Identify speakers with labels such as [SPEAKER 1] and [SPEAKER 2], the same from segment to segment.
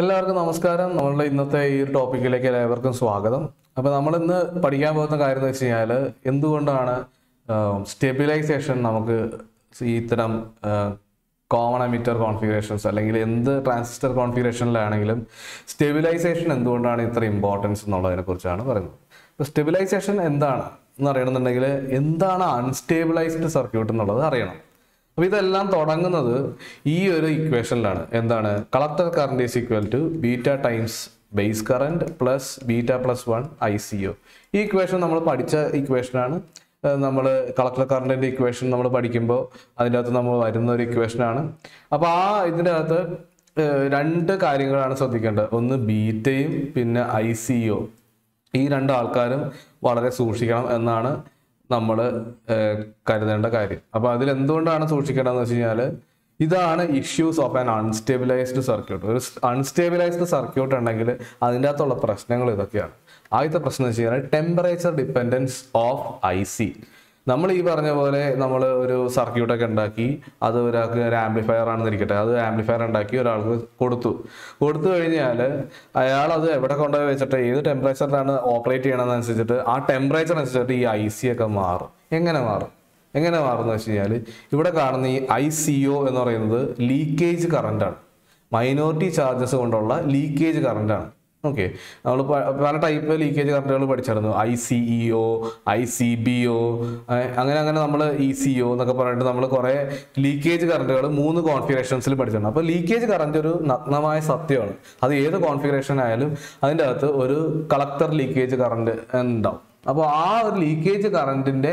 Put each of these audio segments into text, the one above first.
[SPEAKER 1] എല്ലാവർക്കും നമസ്കാരം. നമ്മളുടെ ഇന്നത്തെ ഈ ഒരു ടോപ്പിക്കിലേക്ക് എല്ലാവർക്കും സ്വാഗതം. അപ്പോൾ നമ്മൾ ഇന്ന് പഠിക്കാൻ പോകുന്ന കാര്യം എന്ന് വെച്ച് കഴിഞ്ഞാൽ എന്തുകൊണ്ടാണ് സ്റ്റെബിലൈസേഷൻ നമുക്ക് ഇത്തരം കോമൺ എമിറ്റർ കോൺഫിഗറേഷൻസ് അല്ലെങ്കിൽ എന്ത് ട്രാൻസിസ്റ്റർ കോൺഫിഗറേഷനിലാണെങ്കിലും സ്റ്റെബിലൈസേഷൻ എന്തുകൊണ്ടാണ് ഇത്ര ഇമ്പോർട്ടൻസ് എന്നുള്ളതിനെ കുറിച്ചാണ് പറയുന്നത്. അപ്പോൾ സ്റ്റെബിലൈസേഷൻ എന്താണ് എന്ന് അറിയണമെന്നുണ്ടെങ്കിൽ എന്താണ് അൺസ്റ്റേബിലൈസ്ഡ് സർക്യൂട്ട് എന്നുള്ളത് അറിയണം. അപ്പൊ ഇതെല്ലാം തുടങ്ങുന്നത് ഈ ഒരു ഇക്വേഷനിലാണ് എന്താണ്? Collector current is equal to beta times base current plus beta plus one I C O ഈ ഇക്വേഷൻ നമ്മൾ പഠിച്ച ഇക്വേഷനാണ് നമ്മൾ കളക്ടർ കറണ്ടിന്റെ ഇക്വേഷൻ നമ്മൾ പഠിക്കുമ്പോൾ അതിന്റെ അകത്ത് നമ്മൾ വരുന്ന ഒരു ഇക്വേഷനാണ് അപ്പോൾ ആ ഇതിന്റെ അകത്ത് രണ്ട് കാര്യങ്ങളാണ് ശ്രദ്ധിക്കേണ്ടത്. ഒന്ന് ബീറ്റയും പിന്നെ ഐ സി ഒ ഈ രണ്ട് ആൾക്കാരും വളരെ സൂക്ഷിക്കണം എന്നാണ് നമ്മൾ കരുതേണ്ട കാര്യം. അപ്പോൾ അതിൽ എന്തുകൊണ്ടാണ് സൂക്ഷിക്കേണ്ടതെന്ന് വെച്ച് കഴിഞ്ഞാൽ ഇതാണ് issues of an unstabilized circuit ഒരു അൺസ്റ്റേബിലൈസ്ഡ് സർക്യൂട്ട് ഉണ്ടെങ്കിൽ അതിന്റെ അകത്തുള്ള പ്രശ്നങ്ങൾ ഇതൊക്കെയാണ്. ആദ്യത്തെ പ്രശ്നം എന്ന് വെച്ച് കഴിഞ്ഞാൽ temperature dependence of I C നമ്മൾ ഈ പറഞ്ഞ പോലെ നമ്മൾ ഒരു സർക്യൂട്ടൊക്കെ ഉണ്ടാക്കി അത് ഒരാൾക്ക് ഒരു ആംപ്ലിഫയർ ആണെന്ന് ഇരിക്കട്ടെ അത് ആംപ്ലിഫയർ ഉണ്ടാക്കി ഒരാൾക്ക് കൊടുത്തു. കൊടുത്തു കഴിഞ്ഞാൽ അയാൾ അത് എവിടെ കൊണ്ടുപോയി വെച്ചിട്ട് ഏത് ടെമ്പറേച്ചറിലാണ് ഓപ്പറേറ്റ് ചെയ്യണമെന്നനുസരിച്ചിട്ട് ആ ടെമ്പറേച്ചർ അനുസരിച്ചിട്ട് ഈ ഐ സി ഒക്കെ മാറും. എങ്ങനെ മാറും? എങ്ങനെ മാറും വെച്ച് കഴിഞ്ഞാൽ ഇവിടെ കാണുന്ന ഈ ഐ സി ഒ എന്ന് പറയുന്നത് ലീക്കേജ് കറണ്ടാണ് മൈനോറിറ്റി ചാർജസ് കൊണ്ടുള്ള ലീക്കേജ് കറണ്ടാണ് ഓക്കെ. നമ്മൾ പല ടൈപ്പ് ലീക്കേജ് കറണ്ടുകൾ പഠിച്ചിരുന്നു. I C E O I C B O അങ്ങനെ അങ്ങനെ നമ്മൾ ഇ സി ഒ എന്നൊക്കെ പറഞ്ഞിട്ട് നമ്മൾ കുറേ ലീക്കേജ് കറണ്ടുകൾ മൂന്ന് കോൺഫിഗറേഷൻസിൽ പഠിച്ചിട്ടുണ്ട് അപ്പോൾ ലീക്കേജ് കറണ്ട് ഒരു നഗ്നമായ സത്യമാണ്. അത് ഏത് കോൺഫിഗറേഷൻ ആയാലും അതിന്റെ അകത്ത് ഒരു കളക്ടർ ലീക്കേജ് കറണ്ട് ഉണ്ടാവും. അപ്പോൾ ആ ഒരു ലീക്കേജ് കറണ്ടിന്റെ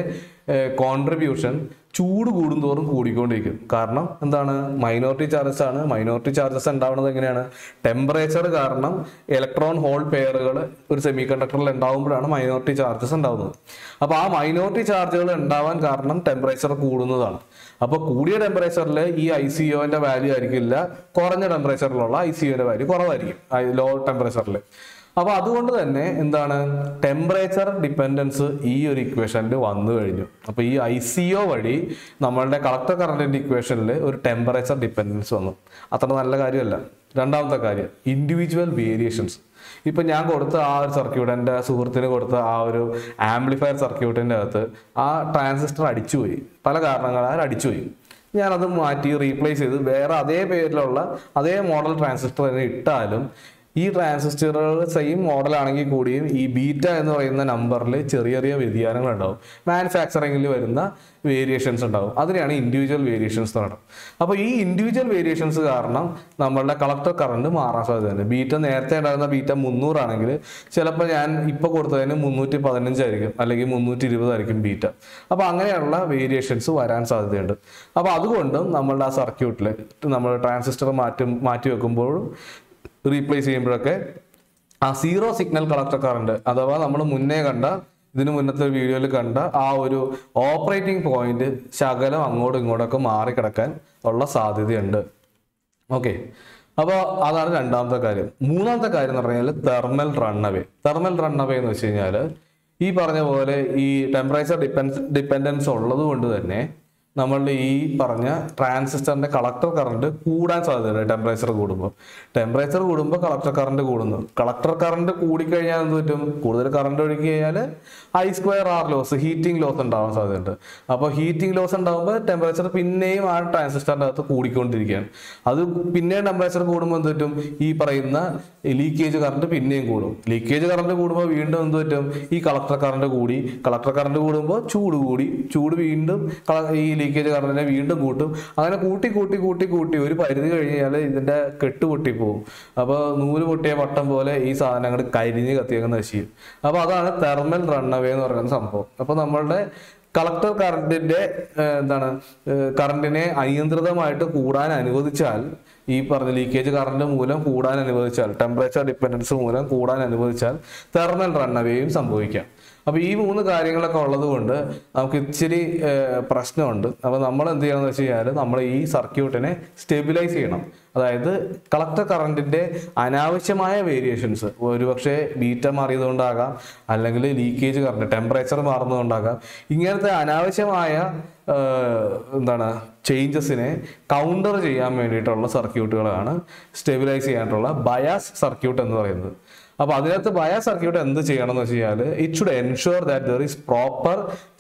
[SPEAKER 1] കോൺട്രിബ്യൂഷൻ ചൂട് കൂടുന്തോറും കൂടിക്കൊണ്ടിരിക്കും. കാരണം എന്താണ്? മൈനോറിറ്റി ചാർജസ് ആണ്. മൈനോറിറ്റി ചാർജസ് ഉണ്ടാവുന്നത് എങ്ങനെയാണ്? ടെമ്പറേച്ചർ കാരണം ഇലക്ട്രോൺ ഹോൾ പെയറുകൾ ഒരു സെമി കണ്ടക്ടറിൽ ഉണ്ടാവുമ്പോഴാണ് മൈനോറിറ്റി ചാർജസ് ഉണ്ടാവുന്നത്. അപ്പോൾ ആ മൈനോറിറ്റി ചാർജുകൾ ഉണ്ടാവാൻ കാരണം ടെമ്പറേച്ചർ കൂടുന്നതാണ്. അപ്പോൾ കൂടിയ ടെമ്പറേച്ചറിൽ ഈ ഐ സി ഒന്റെ വാല്യൂ ആയിരിക്കില്ല. കുറഞ്ഞ ടെമ്പറേച്ചറിലുള്ള ഐ സി ഒന്റെ വാല്യൂ കുറവായിരിക്കും. ലോ. ടെമ്പറേച്ചറിൽ അപ്പൊ അതുകൊണ്ട് തന്നെ എന്താണ്? ടെമ്പറേച്ചർ ഡിപ്പെൻഡൻസ് ഈ ഒരു ഇക്വേഷനിൽ വന്നു കഴിഞ്ഞു. അപ്പോൾ ഈ ഐ സി ഒ വഴി നമ്മളുടെ കളക്ടർ കറണ്ടിന്റെ ഇക്വേഷനിൽ ഒരു ടെമ്പറേച്ചർ ഡിപ്പെൻഡൻസ് വന്നു. അത്ര നല്ല കാര്യമല്ല. രണ്ടാമത്തെ കാര്യം ഇൻഡിവിജ്വൽ വേരിയേഷൻസ് ഇപ്പൊ ഞാൻ കൊടുത്ത ആ ഒരു സർക്യൂട്ട് എന്റെ സുഹൃത്തിന് കൊടുത്ത ആ ഒരു ആംപ്ലിഫയർ സർക്യൂട്ടിന്റെ അകത്ത് ആ ട്രാൻസിസ്റ്റർ അടിച്ചുപോയി. പല കാരണങ്ങളാൽ അടിച്ചുപോയി. ഞാനത് മാറ്റി റീപ്ലേസ് ചെയ്ത് വേറെ അതേ പേരിലുള്ള അതേ മോഡൽ ട്രാൻസിസ്റ്റർ തന്നെ ഇട്ടാലും ഈ ട്രാൻസിസ്റ്ററുകൾ സെയിം മോഡൽ ആണെങ്കിൽ കൂടിയും ഈ ബീറ്റ എന്ന് പറയുന്ന നമ്പറിൽ ചെറിയ ചെറിയ വ്യതിയാനങ്ങൾ ഉണ്ടാവും മാനുഫാക്ചറിങ്ങിൽ വരുന്ന വേരിയേഷൻസ് ഉണ്ടാവും. അതിനെയാണ് ഇൻഡിവിജ്വൽ വേരിയേഷൻസ് എന്ന് പറയുന്നത്. അപ്പോൾ ഈ ഇൻഡിവിജ്വൽ വേരിയേഷൻസ് കാരണം നമ്മളുടെ കളക്ടർ കറണ്ട് മാറാൻ സാധ്യതയുണ്ട്. ബീറ്റ നേരത്തെ ഉണ്ടായിരുന്ന ബീറ്റ മുന്നൂറാണെങ്കിൽ ചിലപ്പോൾ ഞാൻ ഇപ്പോൾ കൊടുത്തതിന് മുന്നൂറ്റി പതിനഞ്ചായിരിക്കും അല്ലെങ്കിൽ മുന്നൂറ്റി ഇരുപതായിരിക്കും ബീറ്റ. അപ്പോൾ അങ്ങനെയുള്ള വേരിയേഷൻസ് വരാൻ സാധ്യതയുണ്ട്. അപ്പോൾ അതുകൊണ്ടും നമ്മളുടെ ആ സർക്യൂട്ടിൽ നമ്മൾ ട്രാൻസിസ്റ്റർ മാറ്റി മാറ്റി വെക്കുമ്പോഴും റീപ്ലേസ് ചെയ്യുമ്പോഴൊക്കെ ആ സീറോ സിഗ്നൽ കളക്ടർ കറണ്ട് അഥവാ നമ്മൾ മുന്നേ കണ്ട ഇതിനു മുന്നത്തെ വീഡിയോയിൽ കണ്ട ആ ഒരു ഓപ്പറേറ്റിംഗ് പോയിന്റ് ശകലം അങ്ങോട്ടും ഇങ്ങോട്ടൊക്കെ മാറിക്കിടക്കാൻ ഉള്ള സാധ്യതയുണ്ട്. ഓക്കെ അപ്പോൾ അതാണ് രണ്ടാമത്തെ കാര്യം. മൂന്നാമത്തെ കാര്യം എന്ന് പറഞ്ഞാൽ തെർമൽ റണ്ണവേ തെർമൽ റണ്ണവേ എന്ന് വെച്ച് കഴിഞ്ഞാൽ ഈ പറഞ്ഞ പോലെ ഈ ടെമ്പറേച്ചർ ഡിപ്പെൻസ് ഡിപ്പെൻഡൻസ് ഉള്ളത് കൊണ്ട് തന്നെ നമ്മളുടെ ഈ പറഞ്ഞ ട്രാൻസിസ്റ്ററിന്റെ കളക്ടർ കറണ്ട് കൂടാൻ സാധ്യതയുണ്ട്. ടെമ്പറേച്ചർ കൂടുമ്പോൾ. ടെമ്പറേച്ചർ കൂടുമ്പോൾ കളക്ടർ കറണ്ട് കൂടുന്നു. കളക്ടർ കറണ്ട് കൂടിക്കഴിഞ്ഞാൽ എന്ത് പറ്റും? കൂടുതൽ കറണ്ട് ഒഴുകി കഴിഞ്ഞാൽ I square R loss heating loss ഉണ്ടാവാൻ സാധ്യതയുണ്ട്. അപ്പോൾ ഹീറ്റിംഗ് ലോസ് ഉണ്ടാകുമ്പോൾ ടെമ്പറേച്ചർ പിന്നെയും ആ ട്രാൻസിസ്റ്ററിന്റെ അകത്ത് കൂടിക്കൊണ്ടിരിക്കുകയാണ്. അത് പിന്നെയും ടെമ്പറേച്ചർ കൂടുമ്പോൾ എന്ത് പറ്റും? ഈ പറയുന്ന ലീക്കേജ് കറണ്ട് പിന്നെയും കൂടും. ലീക്കേജ് കറണ്ട് കൂടുമ്പോൾ വീണ്ടും എന്ത് പറ്റും? ഈ കളക്ടർ കറണ്ട് കൂടി. കളക്ടർ കറണ്ട് കൂടുമ്പോൾ ചൂട് കൂടി. ചൂട് വീണ്ടും ഈ ലീക്കേജ് കറണ്ടിനെ വീണ്ടും കൂട്ടും. അങ്ങനെ കൂട്ടി കൂട്ടി കൂട്ടി കൂട്ടി ഒരു പരിധി കഴിഞ്ഞാൽ ഇതിന്റെ കെട്ട് പൊട്ടിപ്പോവും. അപ്പോൾ നൂൽ പൊട്ടിയ വട്ടം പോലെ ഈ സാധനങ്ങൾ കരിഞ്ഞ് കത്തിയങ്ങ് നശിക്കും അപ്പോൾ അതാണ് തെർമൽ റണ്ണവേ എന്ന് പറയുന്ന സംഭവം. അപ്പോൾ നമ്മളുടെ കളക്ടർ കറണ്ടിന്റെ എന്താണ് കറണ്ടിനെ അനിയന്ത്രിതമായിട്ട് കൂടാൻ അനുവദിച്ചാൽ ഈ പറഞ്ഞ ലീക്കേജ് കറണ്ട് മൂലം കൂടാൻ അനുവദിച്ചാൽ ടെമ്പറേച്ചർ ഡിപ്പെൻഡൻസ് മൂലം കൂടാൻ അനുവദിച്ചാൽ തെർമൽ റണ്ണവേയും സംഭവിക്കാം. അപ്പോൾ ഈ മൂന്ന് കാര്യങ്ങളൊക്കെ ഉള്ളത് കൊണ്ട് നമുക്ക് ഇച്ചിരി പ്രശ്നമുണ്ട്. അപ്പോൾ നമ്മൾ എന്ത് ചെയ്യണമെന്ന് വെച്ച് കഴിഞ്ഞാൽ നമ്മൾ ഈ സർക്യൂട്ടിനെ സ്റ്റെബിലൈസ് ചെയ്യണം. അതായത് കളക്ടർ കറണ്ടിന്റെ അനാവശ്യമായ വേരിയേഷൻസ് ഒരുപക്ഷെ ബീറ്റ മാറിയതുകൊണ്ടാകാം അല്ലെങ്കിൽ ലീക്കേജ് കറണ്ട് ടെമ്പറേച്ചർ മാറുന്നതുകൊണ്ടാകാം ഇങ്ങനത്തെ അനാവശ്യമായ എന്താണ് ചേഞ്ചസിനെ കൗണ്ടർ ചെയ്യാൻ വേണ്ടിയിട്ടുള്ള സർക്യൂട്ടുകളാണ് സ്റ്റെബിലൈസ് ചെയ്യാനായിട്ടുള്ള ബയാസ് സർക്യൂട്ട് എന്ന് പറയുന്നത്. അപ്പൊ അതിനകത്ത് വയർ സർക്യൂട്ട് എന്ത് ചെയ്യണം എന്ന് വെച്ച് it should ensure that there is proper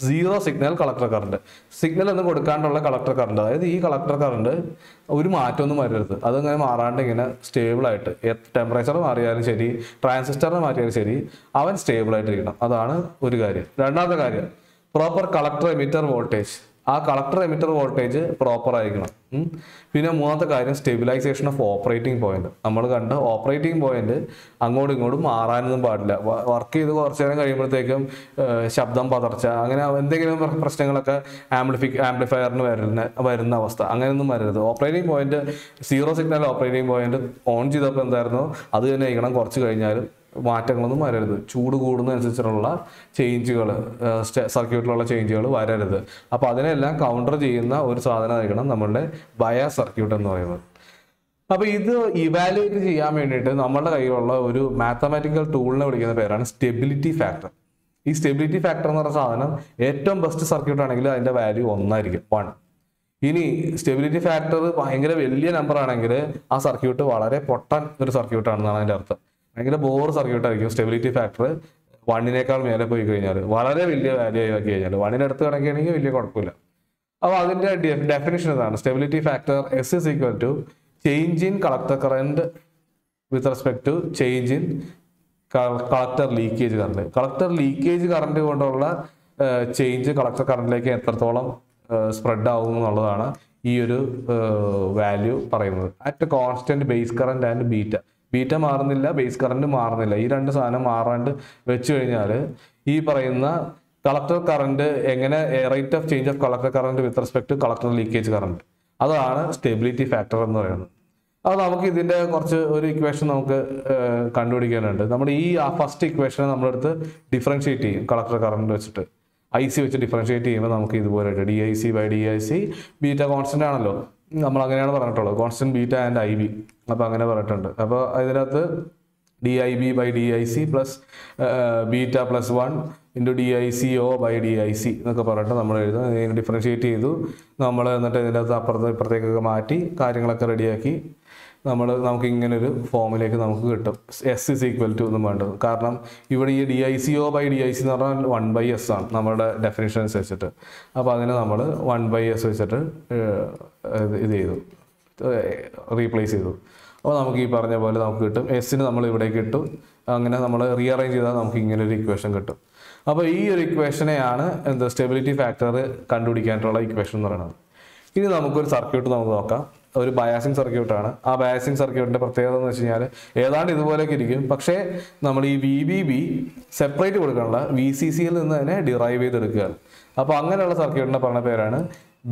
[SPEAKER 1] zero signal collector current signal ഒന്ന് കൊടുക്കാണ്ടുള്ള കളക്ടർ കറണ്ട് അതായത് ഈ കളക്ടർ കറണ്ട് ഒരു മാറ്റമൊന്നും വരരുത്. അതങ്ങനെ മാറാണ്ട് ഇങ്ങനെ സ്റ്റേബിൾ ആയിട്ട്. ടെമ്പറേച്ചർ മാറിയാലും ശരി ട്രാൻസിസ്റ്റർ മാറ്റിയാലും ശരി അവൻ സ്റ്റേബിൾ ആയിട്ടിരിക്കണം. അതാണ് ഒരു കാര്യം. രണ്ടാമത്തെ കാര്യം പ്രോപ്പർ കളക്ടർ എമിറ്റർ വോൾട്ടേജ് ആ കളക്ടർ എമിറ്റർ വോൾട്ടേജ് പ്രോപ്പർ ആയിരിക്കണം. പിന്നെ മൂന്നാമത്തെ കാര്യം സ്റ്റെബിലൈസേഷൻ ഓഫ് ഓപ്പറേറ്റിംഗ് പോയിന്റ് നമ്മൾ കണ്ട ഓപ്പറേറ്റിംഗ് പോയിന്റ് അങ്ങോട്ടും ഇങ്ങോട്ടും മാറാനൊന്നും പാടില്ല. വർക്ക് ചെയ്ത് കുറച്ച് നേരം കഴിയുമ്പോഴത്തേക്കും ശബ്ദം പതർച്ച അങ്ങനെ എന്തെങ്കിലും പ്രശ്നങ്ങളൊക്കെ ആംപ്ലിഫി ആംപ്ലിഫയറിന് വരുന്ന വരുന്ന അവസ്ഥ. അങ്ങനെയൊന്നും വരരുത്. Operating point zero signal operating point on ചെയ്തപ്പോൾ എന്തായിരുന്നു? അത് തന്നെ ആയിരിക്കണം കുറച്ച് കഴിഞ്ഞാലും മാറ്റങ്ങളൊന്നും വരരുത്. ചൂട് കൂടുന്നതനുസരിച്ചുള്ള ചേഞ്ചുകൾ സർക്യൂട്ടിലുള്ള ചേഞ്ചുകൾ വരരുത്. അപ്പോൾ അതിനെല്ലാം കൗണ്ടർ ചെയ്യുന്ന ഒരു സാധനമായിരിക്കണം നമ്മളുടെ ബയ സർക്യൂട്ട് എന്ന് പറയുന്നത്. അപ്പോൾ ഇത് ഇവാലുവേറ്റ് ചെയ്യാൻ വേണ്ടിയിട്ട് നമ്മളുടെ കയ്യിലുള്ള ഒരു മാത്തമാറ്റിക്കൽ ടൂളിനെ വിളിക്കുന്ന പേരാണ് സ്റ്റെബിലിറ്റി ഫാക്ടർ ഈ സ്റ്റെബിലിറ്റി ഫാക്ടർ എന്ന് പറഞ്ഞ സാധനം ഏറ്റവും ബെസ്റ്റ് സർക്യൂട്ട് ആണെങ്കിൽ അതിന്റെ വാല്യൂ ഒന്നായിരിക്കും. വൺ ഇനി സ്റ്റെബിലിറ്റി ഫാക്ടർ ഭയങ്കര വലിയ നമ്പർ ആണെങ്കിൽ ആ സർക്യൂട്ട് വളരെ പൊട്ടൻ ഒരു സർക്യൂട്ട് ആണെന്നാണ് അതിന്റെ അർത്ഥം. ഭയങ്കര ബോർ സർക്യൂട്ട് ആയിരിക്കും. സ്റ്റെബിലിറ്റി ഫാക്ടർ വണ്ണിനേക്കാൾ മേലെ പോയി കഴിഞ്ഞാൽ വളരെ വലിയ വാല്യൂ ആക്കി കഴിഞ്ഞാൽ വണ്ണിനടുത്ത് കിടക്കുകയാണെങ്കിൽ വലിയ കുഴപ്പമില്ല. അപ്പോൾ അതിന്റെ ഡെഫിനേഷൻ ഇതാണ്. Stability factor S is equal to change in collector current with respect to change in collector leakage current collector leakage current കൊണ്ടുള്ള ചേഞ്ച് കളക്ടർ കറണ്ടിലേക്ക് എത്രത്തോളം സ്പ്രെഡ് ആവും എന്നുള്ളതാണ് ഈ ഒരു വാല്യൂ പറയുന്നത്. At constant base current and beta beta മാറുന്നില്ല base current മാറുന്നില്ല. ഈ രണ്ട് സാധനം മാറാണ്ട് വെച്ച് കഴിഞ്ഞാൽ ഈ പറയുന്ന കളക്ടർ കറന്റ് എങ്ങനെ rate of change of collector current with respect to collector leakage current അതാണ് സ്റ്റെബിലിറ്റി ഫാക്ടർ എന്ന് പറയുന്നത്. അപ്പോൾ നമുക്ക് ഇതിന്റെ കുറച്ച് ഒരു ഇക്വേഷൻ നമുക്ക് കണ്ടുപിടിക്കാനുണ്ട്. നമ്മൾ ഈ ഫസ്റ്റ് ഇക്വേഷനെ നമ്മളെടുത്ത് ഡിഫറൻഷിയേറ്റ് ചെയ്യും കളക്ടർ കറണ്ട് വെച്ചിട്ട്. ഐ സി വെച്ച് ഡിഫറൻഷിയേറ്റ് ചെയ്യുമ്പോൾ നമുക്ക് ഇതുപോലെ D I C by D I C beta constant ആണല്ലോ. നമ്മൾ അങ്ങനെയാണ് പറഞ്ഞിട്ടുള്ളത്. Constant beta and I B അപ്പോൾ അങ്ങനെ പറഞ്ഞിട്ടുണ്ട്. അപ്പോൾ അതിനകത്ത് D I B by D I C plus beta plus one into D I C O by D I C എന്നൊക്കെ പറഞ്ഞിട്ട് നമ്മൾ എഴുതും. ഡിഫറൻഷിയേറ്റ് ചെയ്തു. നമ്മൾ എന്നിട്ട് ഇതിന്റെ അകത്ത് അപ്പുറത്ത് ഇപ്പുറത്തേക്കൊക്കെ മാറ്റി കാര്യങ്ങളൊക്കെ റെഡിയാക്കി നമ്മൾ നമുക്ക് ഇങ്ങനെ ഒരു ഫോമിലേക്ക് നമുക്ക് കിട്ടും. എസ് ഇസ് ഈക്വൽ ടു എന്നും വേണ്ടത് കാരണം ഇവിടെ ഈ D I C O by D I C എന്ന് പറഞ്ഞാൽ വൺ ബൈ എസ് ആണ് നമ്മുടെ ഡെഫിനേഷൻ അനുസരിച്ചിട്ട്. അപ്പോൾ അതിനെ നമ്മൾ വൺ ബൈ എസ് വെച്ചിട്ട് ഇത് ഇത് ചെയ്തു. റീപ്ലേസ് ചെയ്തു. അപ്പോൾ നമുക്ക് ഈ പറഞ്ഞ പോലെ നമുക്ക് കിട്ടും. എസ്സിന് നമ്മൾ ഇവിടെ കിട്ടും. അങ്ങനെ നമ്മൾ റീഅറേഞ്ച് ചെയ്താൽ നമുക്ക് ഇങ്ങനെ ഒരു ഇക്വേഷൻ കിട്ടും. അപ്പോൾ ഈ ഒരു ഇക്വേഷനെയാണ് എന്താ സ്റ്റെബിലിറ്റി ഫാക്ടർ കണ്ടുപിടിക്കാനായിട്ടുള്ള ഇക്വേഷൻ എന്ന് പറയുന്നത്. ഇനി നമുക്കൊരു സർക്യൂട്ട് നമുക്ക് നോക്കാം. ഒരു ബയാസിങ് സർക്യൂട്ടാണ് ആ ബയാസിങ് സർക്യൂട്ടിന്റെ പ്രത്യേകത എന്ന് വെച്ച് കഴിഞ്ഞാൽ ഏതാണ്ട് ഇതുപോലെയൊക്കെ ഇരിക്കും. പക്ഷേ നമ്മൾ ഈ വി ബി ബി സെപ്പറേറ്റ് കൊടുക്കാനുള്ള വി സി സിയിൽ നിന്ന് തന്നെ ഡിറൈവ് ചെയ്തെടുക്കുകയാണ്. അപ്പോൾ അങ്ങനെയുള്ള സർക്യൂട്ടിന്റെ പറഞ്ഞ പേരാണ്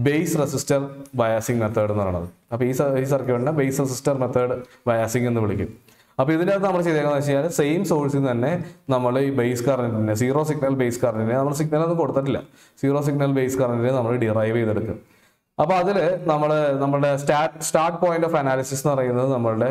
[SPEAKER 1] ബേസ് റെസിസ്റ്റർ ബയാസിങ് മെത്തേഡ് എന്ന് പറയുന്നത്. അപ്പോൾ ഈ ഈ സർക്യൂട്ടിനെ ബേസ് റെസിസ്റ്റർ മെത്തേഡ് ബയാസിങ് എന്ന് വിളിക്കും. അപ്പോൾ ഇതിനകത്ത് നമ്മൾ ചെയ്തേക്കുന്നത് വെച്ച് കഴിഞ്ഞാൽ സെയിം സോഴ്സിൽ തന്നെ നമ്മൾ ഈ ബേസ് കറണ്ടിനെ സീറോ സിഗ്നൽ ബേസ് കറണ്ടിനെ നമ്മൾ സിഗ്നൽ ഒന്നും കൊടുത്തിട്ടില്ല. സീറോ സിഗ്നൽ ബേസ് കറണ്ടിനെ നമ്മൾ ഡിറൈവ് ചെയ്തെടുക്കും. അപ്പോൾ അതിൽ നമ്മൾ നമ്മുടെ start start point of analysis എന്ന് പറയുന്നത് നമ്മളുടെ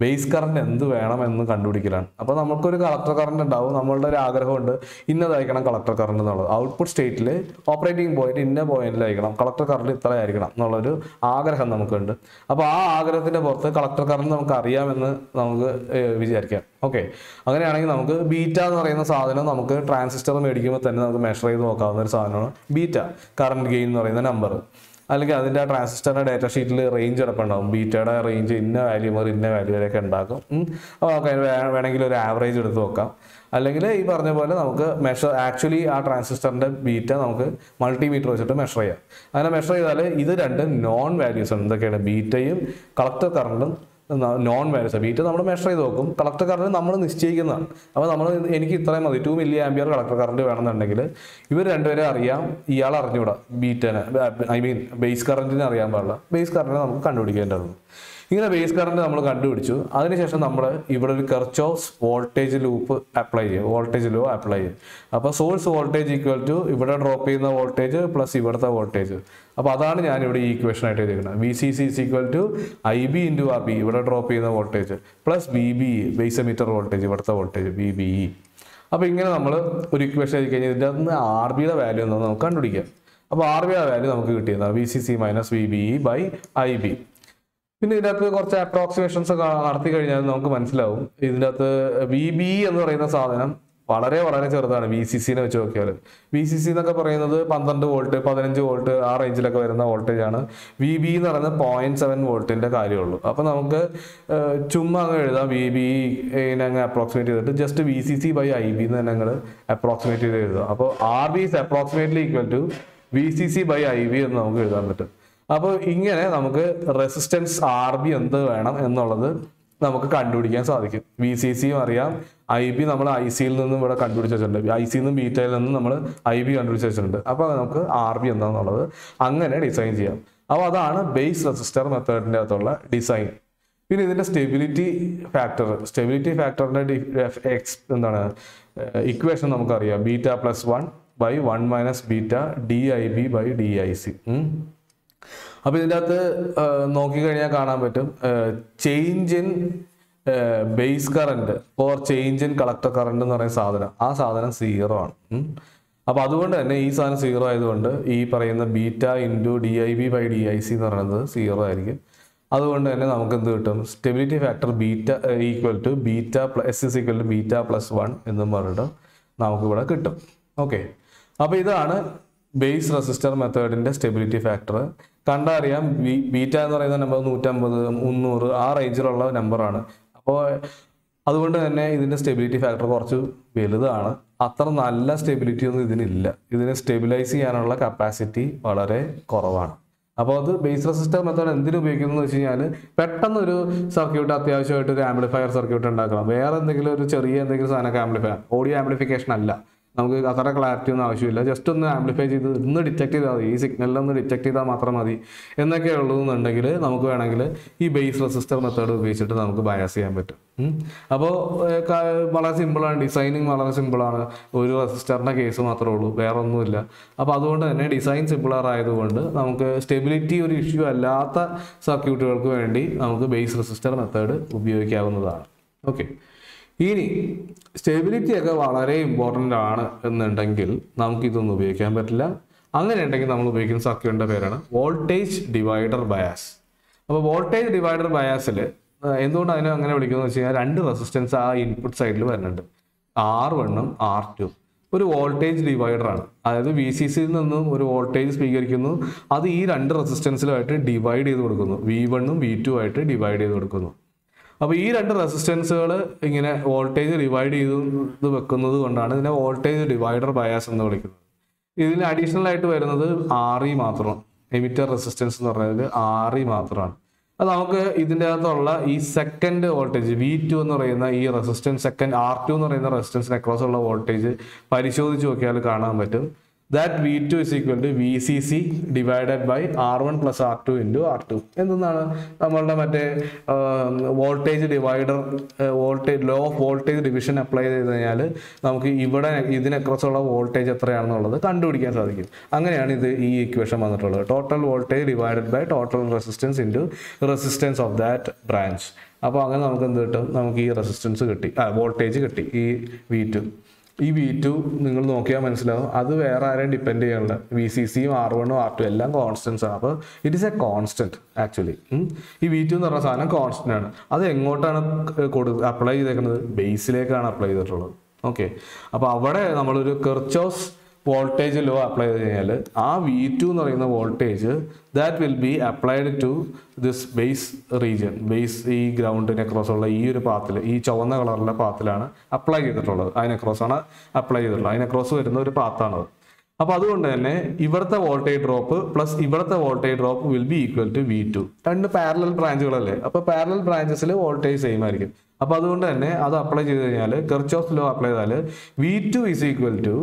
[SPEAKER 1] ബേസ് കറന്റ് എന്ത് വേണം എന്ന് കണ്ടുപിടിക്കലാണ്. അപ്പോൾ നമുക്കൊരു കളക്ടർ കറന്റ് ഉണ്ടാവും നമ്മളുടെ ഒരു ആഗ്രഹമുണ്ട് ഇന്നതായിരിക്കണം കളക്ടർ കറന്റ് എന്നുള്ളത്. ഔട്ട്പുട്ട് സ്റ്റേറ്റിൽ ഓപ്പറേറ്റിംഗ് പോയിന്റ് ഇന്ന പോയിന്റിലായിരിക്കണം കളക്ടർ കറന്റ് ഇത്ര ആയിരിക്കണം എന്നുള്ളൊരു ആഗ്രഹം നമുക്കുണ്ട്. അപ്പോൾ ആ ആഗ്രഹത്തിന്റെ പുറത്ത് കളക്ടർ കറന്റ് നമുക്ക് അറിയാമെന്ന് നമുക്ക് വിചാരിക്കാം. ഓക്കെ അങ്ങനെയാണെങ്കിൽ നമുക്ക് ബീറ്റ എന്ന് പറയുന്ന സാധനം നമുക്ക് ട്രാൻസിസ്റ്റർ മേടിക്കുമ്പോൾ തന്നെ നമുക്ക് മെഷർ ചെയ്ത് നോക്കാവുന്ന ഒരു സാധനമാണ് ബീറ്റ കറണ്ട് ഗെയിൻ എന്ന് പറയുന്ന നമ്പർ അല്ലെങ്കിൽ അതിന്റെ ആ ട്രാൻസിസ്റ്ററിന്റെ ഡാറ്റ ഷീറ്റിൽ റേഞ്ച് കിടപ്പുണ്ടാവും ബീറ്റയുടെ റേഞ്ച് ഇന്ന വാല്യൂ മുതൽ ഇന്ന വാല്യൂ വരെയൊക്കെ ഉണ്ടാക്കും. നമുക്ക് വേണമെങ്കിൽ ഒരു ആവറേജ് എടുത്ത് നോക്കാം. അല്ലെങ്കിൽ ഈ പറഞ്ഞ പോലെ നമുക്ക് മെഷർ ആക്ച്വലി ആ ട്രാൻസിസ്റ്ററിന്റെ ബീറ്റ നമുക്ക് മൾട്ടിമീറ്റർ വെച്ചിട്ട് മെഷർ ചെയ്യാം. അങ്ങനെ മെഷർ ചെയ്താൽ ഇത് രണ്ട് നോൺ വാല്യൂസ് ആണ്. എന്തൊക്കെയാണ് ബീറ്റയും കളക്ടർ കറണ്ടും നോൺ വൈറസ് ബീറ്റ് നമ്മൾ മെഷർ ചെയ്ത് നോക്കും. കളക്ടർ കറണ്ട് നമ്മൾ നിശ്ചയിക്കുന്നതാണ്. അപ്പോൾ നമ്മൾ എനിക്ക് ഇത്രയും മതി. Two milli ampere collector current വേണമെന്നുണ്ടെങ്കിൽ ഇവർ രണ്ടുപേരെ അറിയാം. ഇയാൾ അറിഞ്ഞുകൂടാ ബീറ്റനെ ഐ മീൻ ബേസ് കറണ്ടിനെ അറിയാൻ പാടില്ല. ബേസ് കറണ്ടിനെ നമുക്ക് കണ്ടുപിടിക്കേണ്ടതുണ്ട്. ഇങ്ങനെ ബേസ് കറണ്ട് നമ്മൾ കണ്ടുപിടിച്ചു. അതിനുശേഷം നമ്മൾ ഇവിടെ ഒരു കർച്ചോസ് വോൾട്ടേജ് ലൂപ്പ് അപ്ലൈ ചെയ്യും വോൾട്ടേജ് ലോ അപ്ലൈ ചെയ്യും അപ്പോൾ സോഴ്സ് വോൾട്ടേജ് ഈക്വൽ ടു ഇവിടെ ഡ്രോപ്പ് ചെയ്യുന്ന വോൾട്ടേജ് പ്ലസ് ഇവിടുത്തെ വോൾട്ടേജ്. അപ്പോൾ അതാണ് ഞാൻ ഇവിടെ ഈ ഇക്വേഷൻ ആയിട്ട് എഴുതിയിരിക്കുന്നത് V C C is equal to I B into R B ഇവിടെ ഡ്രോപ്പ് ചെയ്യുന്ന voltage plus B B base emitter voltage ഇവിടുത്തെ വോൾട്ടേജ് ബി ബി ഇ അപ്പോൾ ഇങ്ങനെ നമ്മൾ ഒരു ഇക്വേഷൻ എഴുതി കഴിഞ്ഞാൽ ഇതിന്റെ അകത്ത് ആർ ബിയുടെ വാല്യൂ എന്താണെന്ന് നമുക്ക് കണ്ടുപിടിക്കാം. അപ്പോൾ ആർ ബിയുടെ വാല്യൂ നമുക്ക് കിട്ടിയതാണ് V C C minus V B E by I B പിന്നെ ഇതിനകത്ത് കുറച്ച് അപ്രോക്സിമേഷൻസ് നടത്തി കഴിഞ്ഞാൽ നമുക്ക് മനസ്സിലാവും. ഇതിന്റെ അകത്ത് വി ബി എന്ന് പറയുന്ന സാധനം വളരെ വളരെ ചെറുതാണ് വി സി സിനെ വെച്ച് നോക്കിയാൽ വി സി സി എന്നൊക്കെ പറയുന്നത് പന്ത്രണ്ട് വോൾട്ട് പതിനഞ്ച് വോൾട്ട് ആ റേഞ്ചിലൊക്കെ വരുന്ന വോൾട്ടേജ് ആണ്. വി ബി എന്ന് പറയുന്നത് പോയിന്റ് സെവൻ വോൾട്ടിന്റെ കാര്യമുള്ളൂ അപ്പോൾ നമുക്ക് ചുമ്മാ അങ്ങ് എഴുതാം. വി ബി അങ്ങ് അപ്രോക്സിമേറ്റ് ചെയ്തിട്ട് just V C C by I B എന്ന് തന്നെ ഞങ്ങൾ അപ്രോക്സിമേറ്റ് ചെയ്ത് എഴുതാം അപ്പോൾ R B is approximately equal to V C C by I B എന്ന് നമുക്ക് എഴുതാൻ പറ്റും. അപ്പോൾ ഇങ്ങനെ നമുക്ക് റെസിസ്റ്റൻസ് ആർ ബി എന്ത് വേണം എന്നുള്ളത് നമുക്ക് കണ്ടുപിടിക്കാൻ സാധിക്കും. വി സി സിയും അറിയാം. ഐ ബി നമ്മൾ ഐ സിയിൽ നിന്നും ഇവിടെ കണ്ടുപിടിച്ച് വെച്ചിട്ടുണ്ട്. ഐ സിയിൽ നിന്നും ബീറ്റയിൽ നിന്നും നമ്മൾ ഐ ബി കണ്ടുപിടിച്ച് വെച്ചിട്ടുണ്ട്. അപ്പോൾ നമുക്ക് ആർ ബി എന്താണെന്നുള്ളത് അങ്ങനെ ഡിസൈൻ ചെയ്യാം. അപ്പോൾ അതാണ് ബേസ് റെസിസ്റ്റർ മെത്തേഡിന്റെ അകത്തുള്ള ഡിസൈൻ പിന്നെ ഇതിന്റെ സ്റ്റെബിലിറ്റി ഫാക്ടർ സ്റ്റെബിലിറ്റി ഫാക്ടറിന്റെ എക്സ് എന്താണ് ഇക്വേഷൻ നമുക്കറിയാം. Beta plus one by one minus beta D I B by D I C അപ്പൊ ഇതിന്റെ അകത്ത് നോക്കിക്കഴിഞ്ഞാൽ കാണാൻ പറ്റും. Change in base current or change in collector current എന്ന് പറയുന്ന സാധനം. ആ സാധനം സീറോ ആണ്. അപ്പോൾ അപ്പൊ അതുകൊണ്ട് തന്നെ ഈ സാധനം സീറോ ആയതുകൊണ്ട് ഈ പറയുന്ന beta into D I B by D I C എന്ന് പറയുന്നത് സീറോ ആയിരിക്കും. അതുകൊണ്ട് തന്നെ നമുക്ക് എന്ത് കിട്ടും? Stability factor beta equal to beta S is equal to beta plus one എന്നും പറഞ്ഞിട്ട് നമുക്കിവിടെ കിട്ടും. ഓക്കെ അപ്പോൾ ഇതാണ് ബേസ് റെസിസ്റ്റർ മെത്തേഡിന്റെ സ്റ്റെബിലിറ്റി ഫാക്ടർ കണ്ടറിയാം ബീറ്റ എന്ന് പറയുന്ന നമ്പർ നൂറ്റമ്പത് മുന്നൂറ് ആ റേഞ്ചിലുള്ള നമ്പറാണ് അപ്പോൾ അതുകൊണ്ട് തന്നെ ഇതിന്റെ സ്റ്റെബിലിറ്റി ഫാക്ടർ കുറച്ച് വലുതാണ്. അത്ര നല്ല സ്റ്റെബിലിറ്റി ഒന്നും ഇതിനില്ല. ഇതിനെ സ്റ്റെബിലൈസ് ചെയ്യാനുള്ള കപ്പാസിറ്റി വളരെ കുറവാണ്. അപ്പോൾ അത് ബേസ് റെസിസ്റ്റർ മെത്തേഡ് എന്തിനു ഉപയോഗിക്കുന്നു എന്ന് വെച്ച് കഴിഞ്ഞാൽ പെട്ടെന്നൊരു സർക്യൂട്ട് അത്യാവശ്യമായിട്ട് ഒരു ആംപ്ലിഫയർ സർക്യൂട്ട് ഉണ്ടാക്കണം. വേറെ എന്തെങ്കിലും ഒരു ചെറിയ എന്തെങ്കിലും സാധനമൊക്കെ ആംപ്ലിഫയർ ഓഡിയോ ആംപ്ലിഫിക്കേഷൻ അല്ല. നമുക്ക് അത്ര ക്ലാരിറ്റി ഒന്നും ആവശ്യമില്ല. ജസ്റ്റ് ഒന്ന് ആംപ്ലിഫൈ ചെയ്ത് ഒന്ന് ഡിറ്റക്ട് ചെയ്താൽ മതി. ഈ സിഗ്നലിൽ ഒന്ന് ഡിറ്റക്ട് ചെയ്താൽ മാത്രം മതി എന്നൊക്കെ ഉള്ളതെന്നുണ്ടെങ്കിൽ നമുക്ക് വേണമെങ്കിൽ ഈ ബേസ് റെസിസ്റ്റർ മെത്തേഡ് ഉപയോഗിച്ചിട്ട് നമുക്ക് ബയാസ് ചെയ്യാൻ പറ്റും. അപ്പോൾ വളരെ സിമ്പിളാണ് ഡിസൈനിങ് വളരെ സിമ്പിളാണ് ഒരു റെസിസ്റ്ററിന്റെ കേസ് മാത്രമേ ഉള്ളൂ. വേറെ ഒന്നുമില്ല അപ്പോൾ അതുകൊണ്ട് തന്നെ ഡിസൈൻ സിമ്പിളർ ആയതുകൊണ്ട് നമുക്ക് സ്റ്റെബിലിറ്റി ഒരു ഇഷ്യൂ അല്ലാത്ത സർക്യൂട്ടുകൾക്ക് വേണ്ടി നമുക്ക് ബേസ് റെസിസ്റ്റർ മെത്തേഡ് ഉപയോഗിക്കാവുന്നതാണ്. ഓക്കെ ഇനി സ്റ്റെബിലിറ്റി ഒക്കെ വളരെ ഇമ്പോർട്ടന്റ് ആണ് എന്നുണ്ടെങ്കിൽ നമുക്ക് ഇതൊന്നും ഉപയോഗിക്കാൻ പറ്റില്ല. അങ്ങനെ ഉണ്ടെങ്കിൽ നമ്മൾ ഉപയോഗിക്കുന്ന സർക്യൂട്ടിന്റെ പേരാണ് വോൾട്ടേജ് ഡിവൈഡർ ബയാസ് അപ്പോൾ വോൾട്ടേജ് ഡിവൈഡർ ബയാസിൽ എന്തുകൊണ്ട് അതിനെ അങ്ങനെ വിളിക്കുന്നത് വെച്ച് കഴിഞ്ഞാൽ രണ്ട് റെസിസ്റ്റൻസ് ആ ഇൻപുട്ട് സൈഡിൽ വരുന്നുണ്ട്. ആർ വണ്ണും ആർ ടു ഒരു വോൾട്ടേജ് ഡിവൈഡർ ആണ്. അതായത് വി സി സിയിൽ നിന്നും ഒരു വോൾട്ടേജ് സ്വീകരിക്കുന്നു. അത് ഈ രണ്ട് റെസിസ്റ്റൻസിലുമായിട്ട് ഡിവൈഡ് ചെയ്ത് കൊടുക്കുന്നു. വി വണ്ണും വി ടു ആയിട്ട് ഡിവൈഡ് ചെയ്ത് കൊടുക്കുന്നു. അപ്പോൾ ഈ രണ്ട് റെസിസ്റ്റൻസുകൾ ഇങ്ങനെ വോൾട്ടേജ് ഡിവൈഡ് ചെയ്ത് വെക്കുന്നത് കൊണ്ടാണ് ഇതിനെ വോൾട്ടേജ് ഡിവൈഡർ ബയാസ് എന്ന് വിളിക്കുന്നത്. ഇതിൽ അഡീഷണൽ ആയിട്ട് വരുന്നത് ആർ ഇ മാത്രം. എമിറ്റർ റെസിസ്റ്റൻസ് എന്ന് പറയുന്നത് ആർ ഇ മാത്രമാണ്. അത് നമുക്ക് ഇതിന്റെ അകത്തുള്ള ഈ സെക്കൻഡ് വോൾട്ടേജ് വി ടു എന്ന് പറയുന്ന ഈ റെസിസ്റ്റൻസ് സെക്കൻഡ് ആർ ടു എന്ന് പറയുന്ന റെസിസ്റ്റൻസിന് അക്രോസ് ഉള്ള വോൾട്ടേജ് പരിശോധിച്ച് നോക്കിയാൽ കാണാൻ പറ്റും. That V two is equal to V C C divided by R one എന്തെന്നാണ്? നമ്മളുടെ മറ്റേ voltage divider voltage law of voltage division apply ചെയ്ത് കഴിഞ്ഞാൽ നമുക്ക് ഇവിടെ ഇതിനക്രോസുള്ള വോൾട്ടേജ് എത്രയാണെന്നുള്ളത് കണ്ടുപിടിക്കാൻ സാധിക്കും. അങ്ങനെയാണ് ഇത് ഈ ഇക്വേഷൻ വന്നിട്ടുള്ളത്. Total voltage divided by total resistance into resistance of that branch അപ്പോൾ അങ്ങനെ നമുക്ക് എന്ത് കിട്ടും? നമുക്ക് ഈ റെസിസ്റ്റൻസ് കിട്ടി. ആ വോൾട്ടേജ് കിട്ടി ഈ വി ഈ വി ടു നിങ്ങൾ നോക്കിയാൽ മനസ്സിലാവും. അത് വേറെ ആരെയും ഡിപ്പെൻഡ് ചെയ്യാനുള്ള വി സി സിയും ആർ വണ്ണും ആർ ടു എല്ലാം കോൺസ്റ്റൻസ് ആണ്. അപ്പോൾ it is a constant actually ഈ വി ടു എന്ന് പറഞ്ഞ സാധനം കോൺസ്റ്റന്റ് ആണ്. അത് എങ്ങോട്ടാണ് കൊടു അപ്ലൈ ചെയ്തേക്കുന്നത് ബേസിലേക്കാണ് അപ്ലൈ ചെയ്തിട്ടുള്ളത്. ഓക്കെ അപ്പോൾ അവിടെ നമ്മളൊരു കെർച്ചോസ് വോൾട്ടേജ് ലോ അപ്ലൈ ചെയ്ത് കഴിഞ്ഞാൽ ആ വി ടു എന്ന് പറയുന്ന voltage that will be applied to this base region base ഈ ഗ്രൗണ്ടിനെ അക്രോസ് ഉള്ള ഈ ഒരു പാത്തിൽ ഈ ചുവന്ന കളറിലെ പാത്തിലാണ് അപ്ലൈ ചെയ്തിട്ടുള്ളത്. അതിനെ ക്രോസാണ് ആണ് അപ്ലൈ ചെയ്തിട്ടുള്ളത്. അതിനെ ക്രോസ് വരുന്ന ഒരു പാത്താണത് അപ്പോൾ അതുകൊണ്ട് തന്നെ ഇവിടുത്തെ വോൾട്ടേജ് ഡ്രോപ്പ് പ്ലസ് ഇവിടുത്തെ voltage drop will be equal to V two രണ്ട് പാരലൽ ബ്രാഞ്ചുകളല്ലേ അപ്പോൾ പാരലൽ ബ്രാഞ്ചസിൽ വോൾട്ടേജ് സെയിം ആയിരിക്കും. അപ്പോൾ അതുകൊണ്ട് തന്നെ അത് അപ്ലൈ ചെയ്ത് കഴിഞ്ഞാൽ കെർച്ചോഫ് ലോ അപ്ലൈ ചെയ്താൽ V two is equal to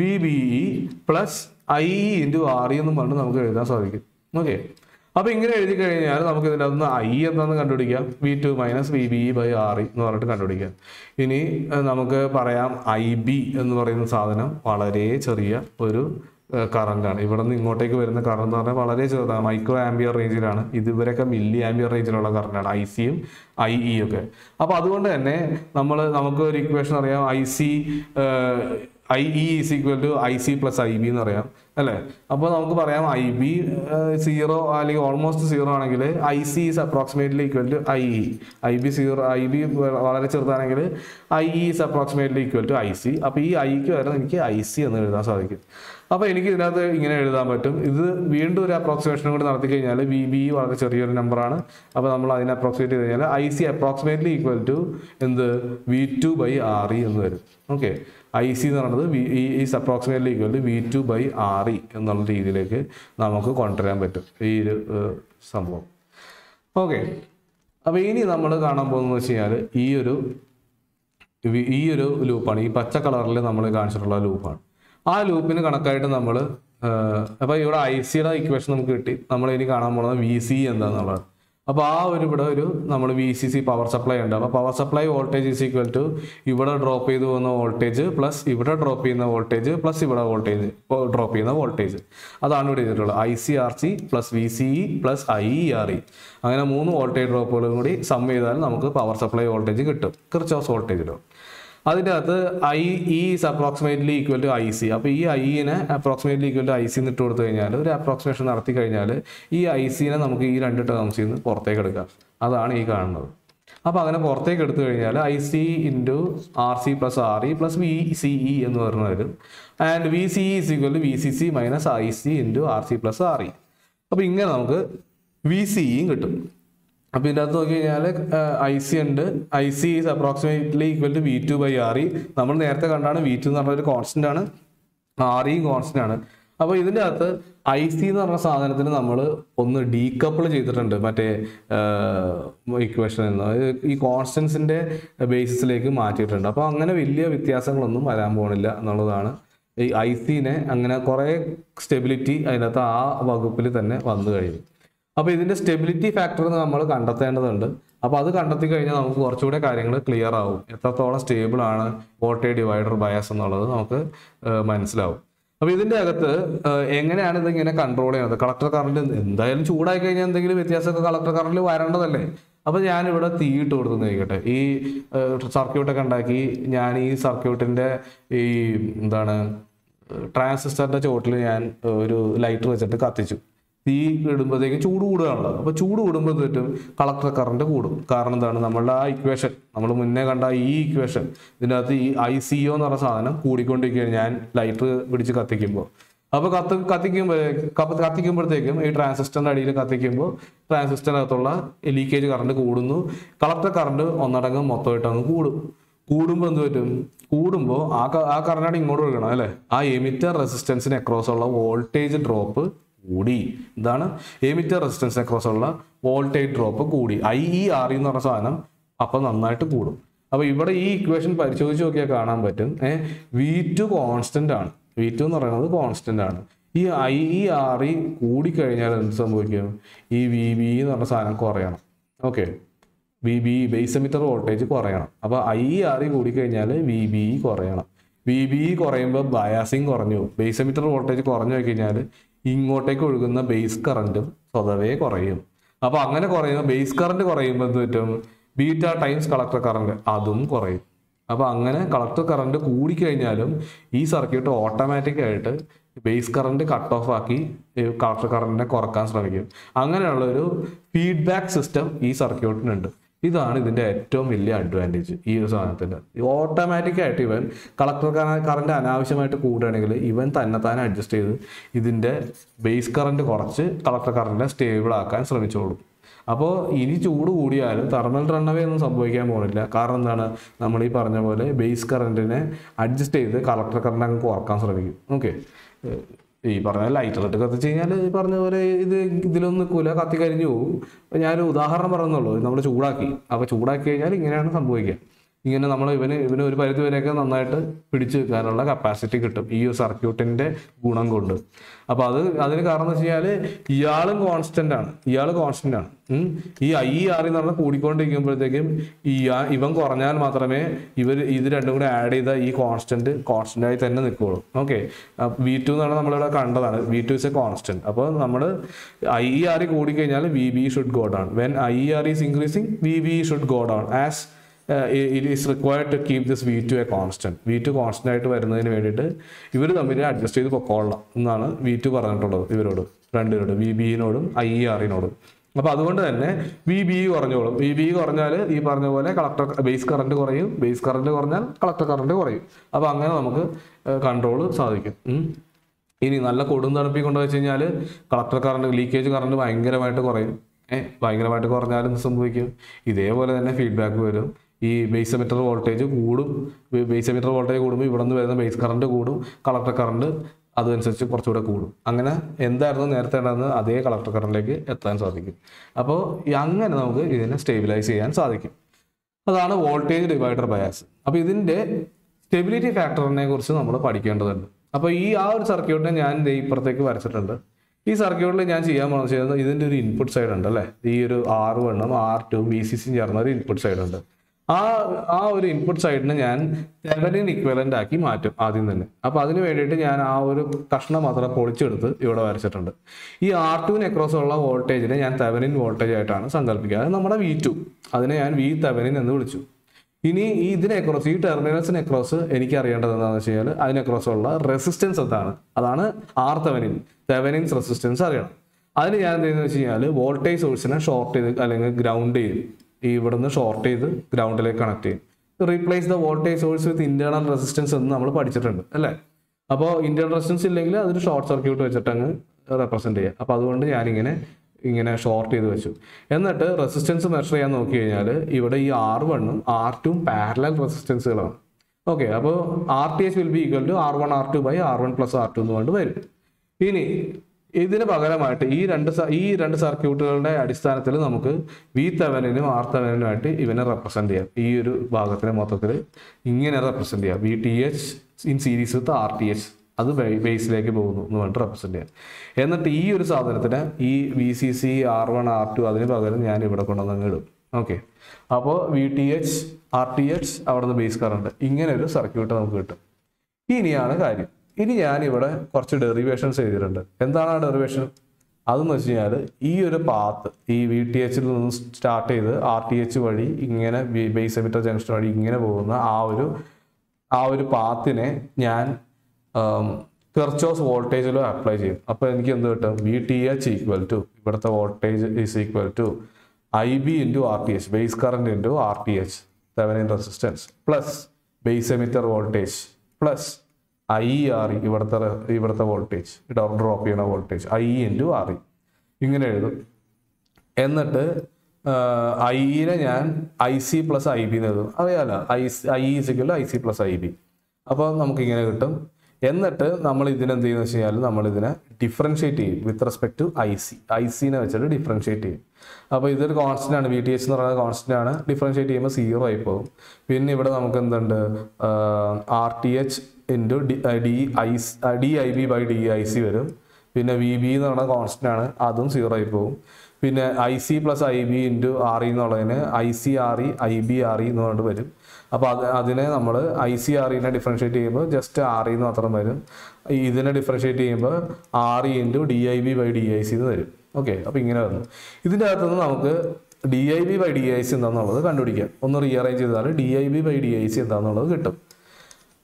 [SPEAKER 1] V B E plus I into R E എന്നും പറഞ്ഞ് നമുക്ക് എഴുതാൻ സാധിക്കും. ഓക്കെ അപ്പോൾ ഇങ്ങനെ എഴുതി കഴിഞ്ഞാൽ നമുക്ക് ഇതിന്റെ അകത്ത് ഐ എന്താണെന്ന് കണ്ടുപിടിക്കാം? V two minus V B by R E എന്ന് പറഞ്ഞിട്ട് കണ്ടുപിടിക്കാം. ഇനി നമുക്ക് പറയാം ഐ ബി എന്ന് പറയുന്ന സാധനം വളരെ ചെറിയ ഒരു കറണ്ടാണ് ഇവിടെ നിന്ന് ഇങ്ങോട്ടേക്ക് വരുന്ന കറണ്ട് എന്ന് പറഞ്ഞാൽ വളരെ ചെറുതാണ്. മൈക്രോ ആംബിയർ റേഞ്ചിലാണ് ഇതുവരെയൊക്കെ മില്ലി ആംബിയർ റേഞ്ചിലുള്ള കറണ്ടാണ് ഐ സിയും ഐ ഇ ഒക്കെ. അപ്പോൾ അതുകൊണ്ട് തന്നെ നമ്മൾ നമുക്ക് ഒരു ഇക്വേഷൻ അറിയാം. I C I E is equal to I C plus I B എന്ന് പറയാം അല്ലേ? അപ്പോൾ നമുക്ക് പറയാം ഐ ബി സീറോ അല്ലെങ്കിൽ ഓൾമോസ്റ്റ് സീറോ ആണെങ്കിൽ I C is approximately equal to I E I B zero I B വളരെ ചെറുതാണെങ്കിൽ I E is approximately equal to I C അപ്പോൾ ഈ ഐക്ക് വരെ എനിക്ക് ഐ സി എന്ന് എഴുതാൻ സാധിക്കും. അപ്പോൾ എനിക്ക് ഇതിനകത്ത് ഇങ്ങനെ എഴുതാൻ പറ്റും. ഇത് വീണ്ടും ഒരു അപ്രോക്സിമേഷൻ കൂടി നടത്തി കഴിഞ്ഞാൽ വി ബി വളരെ ചെറിയൊരു നമ്പറാണ് അപ്പോൾ നമ്മൾ അതിനെ അപ്രോക്സിമേറ്റ് ചെയ്ത് കഴിഞ്ഞാൽ I C approximately equal to എന്ത്? V two by R E എന്ന് വരും. ഓക്കെ ഐ സി എന്ന് പറയുന്നത് V is approximately equal to V two by R E എന്നുള്ള രീതിയിലേക്ക് നമുക്ക് കൊണ്ടുവരാൻ പറ്റും. ഈ ഒരു സംഭവം. ഓക്കെ അപ്പോൾ ഇനി നമ്മൾ കാണാൻ പോകുന്നത് വെച്ച് കഴിഞ്ഞാൽ ഈ ഒരു ഈ ഒരു ലൂപ്പാണ് ഈ പച്ച കളറിൽ നമ്മൾ കാണിച്ചിട്ടുള്ള ലൂപ്പാണ് ആ ലൂപ്പിന് കണക്കായിട്ട് നമ്മൾ അപ്പോൾ ഇവിടെ ഐ സിയുടെ ഇക്വേഷൻ നമുക്ക് കിട്ടി. നമ്മൾ ഇനി കാണാൻ പോകുന്നത് വി സി എന്താണെന്നുള്ളത് അപ്പോൾ ആ ഒരു ഇവിടെ ഒരു നമ്മൾ V C C power supply ഉണ്ട്. അപ്പോൾ power supply voltage is equal to ഇവിടെ ഡ്രോപ്പ് ചെയ്തു പോകുന്ന വോൾട്ടേജ് പ്ലസ് ഇവിടെ ഡ്രോപ്പ് ചെയ്യുന്ന വോൾട്ടേജ് പ്ലസ് ഇവിടെ വോൾട്ടേജ് ഡ്രോപ്പ് ചെയ്യുന്ന വോൾട്ടേജ് അതാണ് ഇവിടെ ചെയ്തിട്ടുള്ളത്. I C R C plus V C E plus I E R E അങ്ങനെ മൂന്ന് വോൾട്ടേജ് ഡ്രോപ്പുകളും കൂടി സം ചെയ്താൽ നമുക്ക് പവർ സപ്ലൈ വോൾട്ടേജ് കിട്ടും. കിർച്ചോസ് വോൾട്ടേജ് ഡ്രോപ്പ് അതിന്റെ അകത്ത് I E is approximately equal to I C അപ്പോൾ ഈ ഐനെ approximately equal to I C ഇട്ട് കൊടുത്തു കഴിഞ്ഞാൽ ഒരു അപ്രോക്സിമേഷൻ നടത്തി കഴിഞ്ഞാൽ ഈ ഐ സിനെ നമുക്ക് ഈ രണ്ട് ടേംസിൽ നിന്ന് പുറത്തേക്ക് എടുക്കാം. അതാണ് ഈ കാണുന്നത്. അപ്പോൾ അങ്ങനെ പുറത്തേക്ക് എടുത്തു കഴിഞ്ഞാൽ I C into R C plus R E plus V C E എന്ന് പറഞ്ഞു വരും. And V C E is equal to V C C minus I C into R C plus R E അപ്പോൾ ഇങ്ങനെ നമുക്ക് V C ഇയും കിട്ടും. അപ്പോൾ ഇതിന്റെ അകത്ത് നോക്കി കഴിഞ്ഞാൽ ഐ സി ഉണ്ട്. I C is approximately equal to V two by R E നമ്മൾ നേരത്തെ കണ്ടാണ് വി ടു എന്ന് പറഞ്ഞ ഒരു കോൺസ്റ്റന്റ് ആണ്. ആർ ഇ കോൺസ്റ്റന്റ് ആണ്. അപ്പോൾ ഇതിന്റെ അകത്ത് ഐ സി എന്ന് പറഞ്ഞ സാധനത്തിന് നമ്മൾ ഒന്ന് ഡീകപ്പിൾ ചെയ്തിട്ടുണ്ട്. മറ്റേ ഇക്വേഷനിൽ നിന്ന് ഈ കോൺസ്റ്റൻസിന്റെ ബേസിസിലേക്ക് മാറ്റിയിട്ടുണ്ട്. അപ്പോൾ അങ്ങനെ വലിയ വ്യത്യാസങ്ങളൊന്നും വരാൻ പോകണില്ല എന്നുള്ളതാണ്. ഈ ഐ സിനെ അങ്ങനെ കുറേ സ്റ്റെബിലിറ്റി അതിനകത്ത് ആ വകുപ്പിൽ തന്നെ വന്നു കഴിയും അപ്പോൾ ഇതിന്റെ സ്റ്റെബിലിറ്റി ഫാക്ടർ നമ്മൾ കണ്ടെത്തേണ്ടതുണ്ട്. അപ്പോൾ അത് കണ്ടെത്തി കഴിഞ്ഞാൽ നമുക്ക് കുറച്ചുകൂടെ കാര്യങ്ങൾ ക്ലിയർ ആവും. എത്രത്തോളം സ്റ്റേബിൾ ആണ് വോൾട്ടേജ് ഡിവൈഡർ ബയസ് എന്നുള്ളത് നമുക്ക് മനസ്സിലാവും. അപ്പോൾ ഇതിന്റെ അകത്ത് എങ്ങനെയാണ് ഇത് ഇങ്ങനെ കൺട്രോൾ ചെയ്യുന്നത് കളക്ടർ കറണ്ട് എന്തായാലും ചൂടായി കഴിഞ്ഞാൽ എന്തെങ്കിലും വ്യത്യാസമൊക്കെ കളക്ടർ കറണ്ടിൽ വരേണ്ടതല്ലേ? അപ്പോൾ ഞാനിവിടെ തീയിട്ട് കൊടുത്തു നോക്കട്ടെ ഈ സർക്യൂട്ടൊക്കെ ഉണ്ടാക്കി ഞാൻ ഈ സർക്യൂട്ടിന്റെ ഈ എന്താണ് ട്രാൻസിസ്റ്ററിന്റെ ചോട്ടിൽ ഞാൻ ഒരു ലൈറ്റർ വെച്ചിട്ട് കത്തിച്ചു. തീ ഇടുമ്പോഴത്തേക്കും ചൂട് കൂടുകയാണല്ലോ. അപ്പോൾ ചൂട് കൂടുമ്പോൾ കളക്ടർ കറണ്ട് കൂടും. കാരണം എന്താണ്? നമ്മളുടെ ആ ഇക്വേഷൻ നമ്മൾ മുന്നേ കണ്ട ഈ ഇക്വേഷൻ ഇതിനകത്ത് ഈ ഐ സി ഒ എന്ന് പറഞ്ഞ സാധനം കൂടിക്കൊണ്ടിരിക്കുകയാണ്. ഞാൻ ലൈറ്റർ പിടിച്ച് കത്തിക്കുമ്പോൾ. അപ്പോൾ കത്ത് കത്തിക്കുമ്പോൾ കത്തിക്കുമ്പോഴത്തേക്കും ഈ ട്രാൻസിസ്റ്ററിന്റെ അടിയിൽ കത്തിക്കുമ്പോൾ ട്രാൻസിസ്റ്ററിനകത്തുള്ള ലീക്കേജ് കറണ്ട് കൂടുന്നു. കളക്ടർ കറണ്ട് ഒന്നടങ്കം മൊത്തമായിട്ട് അങ്ങ് കൂടും. കൂടുമ്പോൾ എന്ത് പറ്റും? കൂടുമ്പോൾ ആ ആ കറണ്ടാണ് ഇങ്ങോട്ട് ഒഴുകണം അല്ലേ? ആ എമിറ്റർ റെസിസ്റ്റൻസിന് അക്രോസ് ഉള്ള വോൾട്ടേജ് ഡ്രോപ്പ് കൂടി. ഇതാണ് എമിറ്റർ റെസിസ്റ്റൻസ് അക്രോസ് ഉള്ള വോൾട്ടേജ് ഡ്രോപ്പ് കൂടി. ഐ ഇ ആർ എന്ന് പറഞ്ഞ സാധനം അപ്പം നന്നായിട്ട് കൂടും. അപ്പോൾ ഇവിടെ ഈ ഇക്വേഷൻ പരിശോധിച്ച് നോക്കിയാൽ കാണാൻ പറ്റും. ഏഹ് വി ടു കോൺസ്റ്റന്റ് ആണ്. വി ടു എന്ന് പറയുന്നത് കോൺസ്റ്റന്റ് ആണ്. ഈ ഐ ഇ ആർ ഇ കൂടിക്കഴിഞ്ഞാൽ എന്ത് സംഭവിക്കും? ഈ വി ബി എന്ന് പറഞ്ഞ സാധനം കുറയണം. Okay V B base emitter voltage കുറയണം. അപ്പോൾ ഐ ഇ ആർ ഇ കൂടിക്കഴിഞ്ഞാൽ വി ബി കുറയണം. വി ബി കുറയുമ്പോൾ ബയാസിങ് കുറഞ്ഞു ബേസ് എമിറ്റർ വോൾട്ടേജ് കുറഞ്ഞു കഴിഞ്ഞാൽ ഇങ്ങോട്ടേക്ക് ഒഴുകുന്ന ബേസ് കറണ്ടും സ്വതവേ കുറയും. അപ്പോൾ അങ്ങനെ കുറയുമ്പോൾ ബേസ് കറണ്ട് കുറയുമ്പോൾ എന്ത് പറ്റും? ബീറ്റ ടൈംസ് കളക്ടർ കറണ്ട് അതും കുറയും. അപ്പോൾ അങ്ങനെ കളക്ടർ കറണ്ട് കൂടിക്കഴിഞ്ഞാലും ഈ സർക്യൂട്ട് ഓട്ടോമാറ്റിക് ആയിട്ട് ബേസ് കറണ്ട് കട്ട് ഓഫ് ആക്കി കളക്ടർ കറണ്ടിനെ കുറയ്ക്കാൻ ശ്രമിക്കും. അങ്ങനെയുള്ള ഒരു ഫീഡ്ബാക്ക് സിസ്റ്റം ഈ സർക്യൂട്ടിനുണ്ട് ഇതാണ് ഇതിന്റെ ഏറ്റവും വലിയ അഡ്വാന്റേജ് ഈ ഒരു സാധനത്തിന് ഓട്ടോമാറ്റിക് ആയിട്ട് ഇവൻ കളക്ടർ കറണ്ട് അനാവശ്യമായിട്ട് കൂടുകയാണെങ്കിൽ ഇവൻ തന്നെ തന്നെ അഡ്ജസ്റ്റ് ചെയ്ത് ഇതിന്റെ ബേസ് കറണ്ട് കുറച്ച് കളക്ടർ കറണ്ടിനെ സ്റ്റേബിൾ ആക്കാൻ ശ്രമിച്ചോളും. അപ്പോൾ ഇനി ചൂട് കൂടിയാലും തെർമൽ റണ്ണവേ ഒന്നും സംഭവിക്കാൻ പോകുന്നില്ല കാരണം എന്താണ്? നമ്മൾ ഈ പറഞ്ഞ പോലെ ബേസ് കറണ്ടിനെ അഡ്ജസ്റ്റ് ചെയ്ത് കളക്ടർ കറണ്ട് അങ്ങ് കുറയ്ക്കാൻ ശ്രമിക്കും. ഓക്കെ ഈ പറഞ്ഞ ലൈറ്റർ ഇട്ട് കത്തിച്ച് കഴിഞ്ഞാൽ ഈ പറഞ്ഞ പോലെ ഇത് ഇതിലൊന്നും നിൽക്കൂല കത്തി കരിഞ്ഞു പോകും. ഞാനൊരു ഉദാഹരണം പറയുന്നുള്ളൂ നമ്മൾ ചൂടാക്കി. അപ്പോൾ ചൂടാക്കി കഴിഞ്ഞാൽ ഇങ്ങനെയാണ് സംഭവിക്കുക. ഇങ്ങനെ നമ്മൾ ഇവന് ഇവന് ഒരു പരിധി വരെയൊക്കെ നന്നായിട്ട് പിടിച്ചു വെക്കാനുള്ള കപ്പാസിറ്റി കിട്ടും ഈ ഒരു സർക്യൂട്ടിന്റെ ഗുണം കൊണ്ട്. അപ്പൊ അത് അതിന് കാരണം എന്ന് വെച്ച് കഴിഞ്ഞാൽ ഇയാളും കോൺസ്റ്റന്റ് ആണ്. ഇയാൾ കോൺസ്റ്റന്റ് ആണ്. ഈ ഐ ആർ എന്ന് പറഞ്ഞാൽ കൂടിക്കൊണ്ടിരിക്കുമ്പോഴത്തേക്കും ഈ ഇവൻ കുറഞ്ഞാൽ മാത്രമേ ഇവർ ഇത് രണ്ടും കൂടെ ആഡ് ചെയ്ത ഈ കോൺസ്റ്റന്റ് കോൺസ്റ്റന്റ് ആയി തന്നെ നിൽക്കുള്ളൂ ഓക്കെ വി ടു എന്ന് നമ്മളിവിടെ കണ്ടതാണ്. V two is a constant അപ്പോൾ നമ്മൾ ഐ ആർ കൂടിക്കഴിഞ്ഞാൽ V B should go down when I R is increasing V B should go down as it is required to keep this V two a constant V two constant ആയിട്ട് വരുന്നതിന് വേണ്ടിയിട്ട് ഇവർ തമ്മിൽ adjust ചെയ്ത് പൊക്കോളാം എന്നാണ് V two പറഞ്ഞിട്ടുള്ളത് ഇവരോട് രണ്ടിനോട് വി ബിനോടും ഐ ആറിനോടും അപ്പൊ അതുകൊണ്ട് തന്നെ വി ബി കുറഞ്ഞോളും. വി ബി കുറഞ്ഞാൽ ഈ പറഞ്ഞ പോലെ കളക്ടർ ബേസ് കറണ്ട് കുറയും. ബേസ് കറണ്ട് കുറഞ്ഞാൽ കളക്ടർ കറണ്ട് കുറയും. അപ്പൊ അങ്ങനെ നമുക്ക് കൺട്രോൾ സാധിക്കും. ഇനി നല്ല കൊടും തണുപ്പി കൊണ്ടു വെച്ച് കഴിഞ്ഞാൽ കളക്ടർ കറണ്ട് ലീക്കേജ് കറണ്ട് ഭയങ്കരമായിട്ട് കുറയും. ഭയങ്കരമായിട്ട് കുറഞ്ഞാലും സംഭവിക്കും? ഇതേപോലെ തന്നെ ഫീഡ്ബാക്ക് വരും. ഈ ബേസ് എമിറ്റർ വോൾട്ടേജ് കൂടും ബേസ് എമിറ്റർ വോൾട്ടേജ് കൂടുമ്പോൾ ഇവിടെ നിന്ന് വരുന്ന ബേസ് കറണ്ട് കൂടും കളക്ടർ കറണ്ട് അതനുസരിച്ച് കുറച്ചുകൂടെ കൂടും. അങ്ങനെ എന്തായിരുന്നു നേരത്തെ ഉണ്ടായിരുന്നത്? അതേ കളക്ടർ കറണ്ടിലേക്ക് എത്താൻ സാധിക്കും. അപ്പോൾ അങ്ങനെ നമുക്ക് ഇതിനെ സ്റ്റേബിലൈസ് ചെയ്യാൻ സാധിക്കും. അതാണ് വോൾട്ടേജ് ഡിവൈഡർ ബയാസ് അപ്പോൾ ഇതിന്റെ സ്റ്റെബിലിറ്റി ഫാക്ടറിനെ കുറിച്ച് നമ്മൾ പഠിക്കേണ്ടതുണ്ട്. അപ്പോൾ ഈ ആ ഒരു സർക്യൂട്ടിനെ ഞാൻ ഇപ്പുറത്തേക്ക് വരച്ചിട്ടുണ്ട്. ഈ സർക്യൂട്ടിൽ ഞാൻ ചെയ്യാൻ പോകുന്നത് ചെയ്യുന്നത് ഇതിന്റെ ഒരു ഇൻപുട്ട് സൈഡ് ഉണ്ട് അല്ലേ? ഈ ഒരു ആർ വണ്ണും ആർ ടു ബി സി സിയും ചേർന്ന ഒരു ഇൻപുട്ട് സൈഡ് ഉണ്ട്. ആ ആ ഒരു ഇൻപുട്ട് സൈഡിനെ ഞാൻ തെവനിൻ ഇക്വലന്റ് ആക്കി മാറ്റും ആദ്യം തന്നെ. അപ്പോൾ അതിന് വേണ്ടിയിട്ട് ഞാൻ ആ ഒരു കഷ്ണം മാത്രം പൊളിച്ചെടുത്ത് ഇവിടെ വരച്ചിട്ടുണ്ട്. ഈ ആർ ടുവിന് അക്രോസ് ഉള്ള വോൾട്ടേജിനെ ഞാൻ തെവനിൻ വോൾട്ടേജ് ആയിട്ടാണ് സങ്കല്പിക്കുക. അത് നമ്മുടെ വി ടു അതിനെ ഞാൻ വി തെവനിൻ എന്ന് വിളിച്ചു. ഇനി ഈ ഇതിനെ അക്രോസ് ഈ ടെർമിനൽസിന് അക്രോസ് എനിക്ക് അറിയേണ്ടത് എന്താണെന്ന് വെച്ച് കഴിഞ്ഞാൽ അതിന് അക്രോസ് ഉള്ള റെസിസ്റ്റൻസ് എന്താണ്? അതാണ് ആർ തെവനിൻ. തെവനിൻസ് റെസിസ്റ്റൻസ് അറിയണം. അതിന് ഞാൻ എന്ത് ചെയ്യുന്നത് വെച്ച് കഴിഞ്ഞാൽ വോൾട്ടേജ് സോഴ്സിനെ ഷോർട്ട് ചെയ്ത് അല്ലെങ്കിൽ ഗ്രൗണ്ട് ചെയ്യും. ഈ ഇവിടുന്ന് ഷോർട്ട് ചെയ്ത് ഗ്രൗണ്ടിലേക്ക് കണക്ട് ചെയ്യും. Replace the voltage source with internal resistance എന്ന് നമ്മൾ പഠിച്ചിട്ടുണ്ട് അല്ലേ? അപ്പോൾ ഇന്റേണൽ റെസിസ്റ്റൻസ് ഇല്ലെങ്കിൽ അതൊരു ഷോർട്ട് സർക്യൂട്ട് വെച്ചിട്ട് അങ്ങ് റെപ്രസെന്റ് ചെയ്യാം. അപ്പോൾ അതുകൊണ്ട് ഞാനിങ്ങനെ ഇങ്ങനെ ഷോർട്ട് ചെയ്ത് വെച്ചു. എന്നിട്ട് റെസിസ്റ്റൻസ് മെഷർ ചെയ്യാൻ നോക്കി കഴിഞ്ഞാൽ ഇവിടെ ഈ ആർ വണ്ണും ആർ ടുവും പാരലൽ റെസിസ്റ്റൻസുകളാണ് ഓക്കെ അപ്പോൾ R T H will be equal to R one R two by R one plus R two എന്ന് കൊണ്ട് വരും. ഇനി ഇതിന് പകരമായിട്ട് ഈ രണ്ട് ഈ രണ്ട് സർക്യൂട്ടുകളുടെ അടിസ്ഥാനത്തിൽ നമുക്ക് വി തെവനിനും ആർ തെവനിനുമായിട്ട് ഇവനെ റെപ്രസെന്റ് ചെയ്യാം. ഈ ഒരു ഭാഗത്തിനെ മൊത്തത്തിൽ ഇങ്ങനെ റെപ്രസെന്റ് ചെയ്യാം. V T H in series with R T H അത് ബേസിലേക്ക് പോകുന്നു എന്ന് പറഞ്ഞിട്ട് റെപ്രസെന്റ് ചെയ്യാം. എന്നിട്ട് ഈ ഒരു സാധനത്തിന് ഈ V C C R one R two അതിന് പകരം ഞാൻ ഇവിടെ കൊണ്ടുവന്ന് ഇടും. ഓക്കെ അപ്പോൾ V T H R T H അവിടെ നിന്ന് ബേസ് കറണ്ട് ഇങ്ങനെ ഒരു സർക്യൂട്ട് നമുക്ക് കിട്ടും. ഇനിയാണ് കാര്യം. ഇനി ഞാനിവിടെ കുറച്ച് ഡെറിവേഷൻസ് ചെയ്തിട്ടുണ്ട് എന്താണ് ആ ഡെറിവേഷൻ അതെന്ന് വെച്ച് കഴിഞ്ഞാൽ ഈ ഒരു പാത്ത് ഈ വി ടി എച്ചിൽ നിന്ന് സ്റ്റാർട്ട് ചെയ്ത് ആർ ടി എച്ച് വഴി ഇങ്ങനെ ബേസ് എമിറ്റർ ജംഗ്ഷൻ വഴി ഇങ്ങനെ പോകുന്ന ആ ഒരു ആ ഒരു പാത്തിനെ ഞാൻ കെർച്ചോസ് വോൾട്ടേജിലോ അപ്ലൈ ചെയ്യും. അപ്പോൾ എനിക്ക് എന്ത് കിട്ടും? V T H equal to ഇവിടുത്തെ voltage is equal to I B into R T H base current into R T H Thevenin resistance plus base emitter voltage plus I R E ഇവിടുത്തെ ഇവിടുത്തെ voltage drop ചെയ്യണ voltage I into R E ഇങ്ങനെ എഴുതും. എന്നിട്ട് ഐനെ ഞാൻ I C plus I B എന്ന് എഴുതും. അറിയാലോ? I I സിക്കല്ലോ I C plus I B അപ്പോൾ നമുക്കിങ്ങനെ കിട്ടും. എന്നിട്ട് നമ്മൾ ഇതിനെന്ത് ചെയ്യുന്ന വെച്ച് കഴിഞ്ഞാൽ നമ്മൾ ഇതിനെ ഡിഫറൻഷിയേറ്റ് ചെയ്യും with respect to I C I സിനെ വെച്ചിട്ട് ഡിഫറൻഷിയേറ്റ് ചെയ്യും. അപ്പോൾ ഇതൊരു കോൺസ്റ്റന്റ് ആണ്. വി ടി എച്ച് എന്ന് പറയുന്നത് കോൺസ്റ്റന്റ് ആണ്. ഡിഫറൻഷിയേറ്റ് ചെയ്യുമ്പോൾ സീറോ ആയി പോകും. പിന്നെ ഇവിടെ നമുക്ക് എന്തുണ്ട്? R T H into D D I D I B by D I C വരും. പിന്നെ വി ബി എന്ന് പറയുന്നത് കോൺസ്റ്റന്റ് ആണ്. അതും സീറോ ആയി പോകും. പിന്നെ I C plus I B into R E എന്നുള്ളതിന് I C R E I B R E എന്ന് പറഞ്ഞിട്ട് വരും. അപ്പോൾ അത് അതിനെ നമ്മൾ ഐ സി ആർ ഇനെ ഡിഫറൻഷിയേറ്റ് ചെയ്യുമ്പോൾ ജസ്റ്റ് ആർ ഇ എന്ന് മാത്രം വരും. ഇതിനെ ഡിഫറൻഷിയേറ്റ് ചെയ്യുമ്പോൾ R E into D I B by D I C എന്ന് വരും. ഓക്കെ അപ്പോൾ ഇങ്ങനെ വരുന്നു ഇതിന്റെ അകത്തുനിന്ന് നമുക്ക് D I B by D I C എന്താണെന്നുള്ളത് കണ്ടുപിടിക്കാം. ഒന്ന് റീഅറേഞ്ച് ചെയ്താൽ D I B by D I C എന്താണെന്നുള്ളത് കിട്ടും.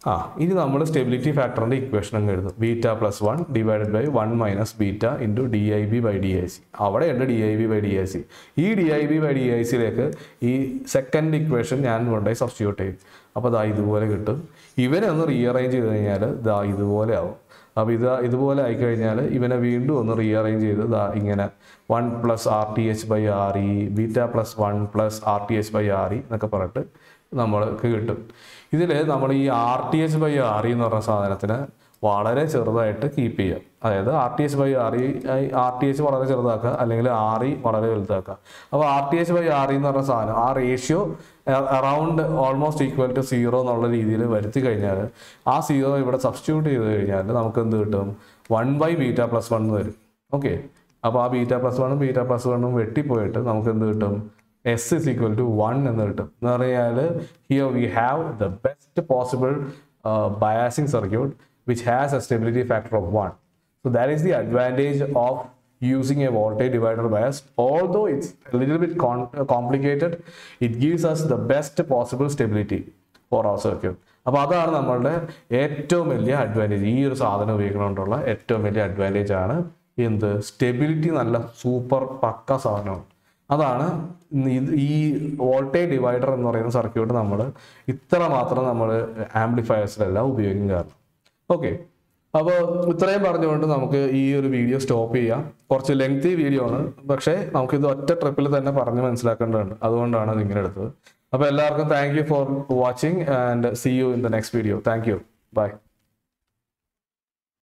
[SPEAKER 1] ആ ഇനി നമ്മൾ സ്റ്റെബിലിറ്റി ഫാക്ടറിന്റെ ഇക്വേഷൻ അങ്ങ് എഴുതും. Beta plus one divided by one minus beta into D I B by D I C അവിടെയുണ്ട് D I B by D I C ഈ D I B by D I സിയിലേക്ക് ഈ second equation ഞാൻ കൊണ്ടുപോയി substitute ചെയ്യും. അപ്പോൾ ദാ ഇതുപോലെ കിട്ടും. ഇവനെ ഒന്ന് റീഅറേഞ്ച് ചെയ്ത് കഴിഞ്ഞാൽ ദാ ഇതുപോലെ ആവും. അപ്പോൾ ഇത് ഇതുപോലെ ആയിക്കഴിഞ്ഞാൽ ഇവനെ വീണ്ടും ഒന്ന് റീഅറേഞ്ച് ചെയ്ത് ദാ ഇങ്ങനെ one plus R T H by R E beta plus one plus R T H by R E എന്നൊക്കെ പറഞ്ഞിട്ട് നമ്മൾക്ക് കിട്ടും. ഇതിൽ നമ്മൾ ഈ R T H by R എന്ന് പറഞ്ഞ സാധനത്തിന് വളരെ ചെറുതായിട്ട് കീപ്പ് ചെയ്യുക. അതായത് R T H by R E R T H വളരെ ചെറുതാക്കുക അല്ലെങ്കിൽ ആർ ഇ വളരെ വലുതാക്കുക. അപ്പോൾ R T H by R E എന്ന് പറഞ്ഞ സാധനം ആ ratio around almost equal to zero എന്നുള്ള രീതിയിൽ വരുത്തി കഴിഞ്ഞാൽ ആ സീറോ ഇവിടെ സബ്സ്റ്റിറ്റ്യൂട്ട് ചെയ്ത് കഴിഞ്ഞാൽ നമുക്ക് എന്ത് കിട്ടും? One by beta plus one വരും. ഓക്കെ അപ്പോൾ ആ ബീറ്റ പ്ലസ് വണ്ണും ബീറ്റ പ്ലസ് വണ്ണും വെട്ടിപ്പോയിട്ട് നമുക്ക് എന്ത് കിട്ടും? S is equal to one എന്ന് കിട്ടും. എന്ന് പറഞ്ഞാൽ here we have the best possible biasing circuit which has a stability factor of one So that is the advantage of using a voltage divider bias. Although it's a little bit gives complicated, it gives us the best possible stability for our circuit. അപ്പോൾ അതാണ് നമ്മളുടെ ഏറ്റവും വലിയ Advantage ഈ ഒരു സാധനം ഉപയോഗിക്കണോണ്ടുള്ള ഏറ്റവും വലിയ അഡ്വാന്റേജ് ആണ് എന്ത്? സ്റ്റെബിലിറ്റി നല്ല സൂപ്പർ പക്ക സാധനമാണ്. അതാണ് ഈ വോൾട്ടേജ് ഡിവൈഡർ എന്ന് പറയുന്ന സർക്യൂട്ട് നമ്മൾ ഇത്ര മാത്രം നമ്മൾ ആംപ്ലിഫയേഴ്സിലെല്ലാം ഉപയോഗിക്കും കാരണം. ഓക്കെ. അപ്പോൾ ഇത്രയും പറഞ്ഞുകൊണ്ട് നമുക്ക് ഈ ഒരു വീഡിയോ സ്റ്റോപ്പ് ചെയ്യാം. കുറച്ച് ലെങ്തി വീഡിയോ ആണ്. പക്ഷേ നമുക്കിത് ഒറ്റ ട്രിപ്പിൽ തന്നെ പറഞ്ഞ് മനസ്സിലാക്കേണ്ടതുണ്ട്. അതുകൊണ്ടാണ് ഇത് ഇങ്ങനെ എടുത്തത്. അപ്പോൾ എല്ലാവർക്കും thank for watching and see you in the next video. Thank you. Bye.